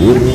мирный.